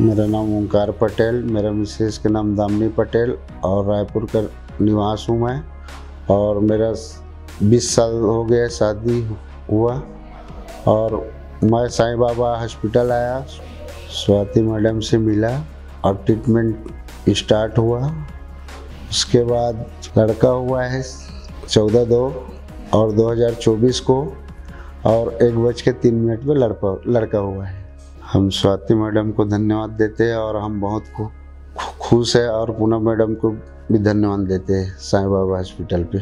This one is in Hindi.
मेरा नाम ओंकार पटेल, मेरा मिसेज का नाम दामनी पटेल और रायपुर का निवास हूँ मैं। और मेरा 20 साल हो गया शादी हुआ। और मैं साईं बाबा हॉस्पिटल आया, स्वाति मैडम से मिला और ट्रीटमेंट स्टार्ट हुआ। उसके बाद लड़का हुआ है, चौदह दो और 2024 को और एक बज के तीन मिनट में लड़का लड़का हुआ है। हम स्वाति मैडम को धन्यवाद देते हैं और हम बहुत खुश है और पूनम मैडम को भी धन्यवाद देते हैं साईं बाबा हॉस्पिटल पे।